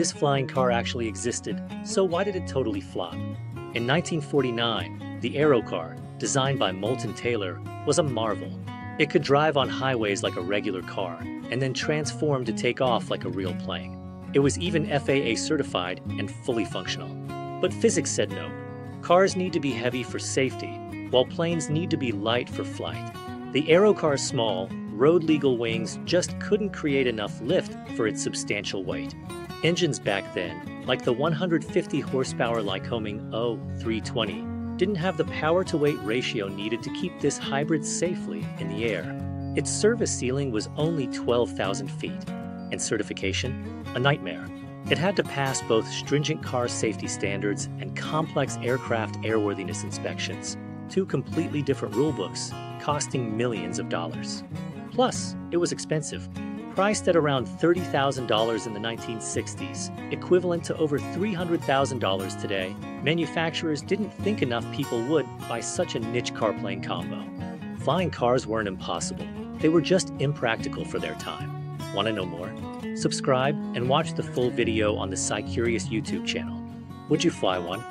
this flying car actually existed, so why did it totally flop? In 1949, the Aero car, designed by Moulton Taylor, was a marvel. It could drive on highways like a regular car, and then transform to take off like a real plane. It was even FAA certified and fully functional. But physics said no. Cars need to be heavy for safety, while planes need to be light for flight. The Aerocar's small, road-legal wings just couldn't create enough lift for its substantial weight. Engines back then, like the 150 horsepower Lycoming O320, didn't have the power-to-weight ratio needed to keep this hybrid safely in the air. Its service ceiling was only 12,000 feet, and certification, a nightmare. It had to pass both stringent car safety standards and complex aircraft airworthiness inspections, two completely different rulebooks, costing millions of dollars. Plus, it was expensive, priced at around $30,000 in the 1960s, equivalent to over $300,000 today, manufacturers didn't think enough people would buy such a niche car plane combo. Flying cars weren't impossible, they were just impractical for their time. Want to know more? Subscribe and watch the full video on the SciCurious YouTube channel. Would you fly one?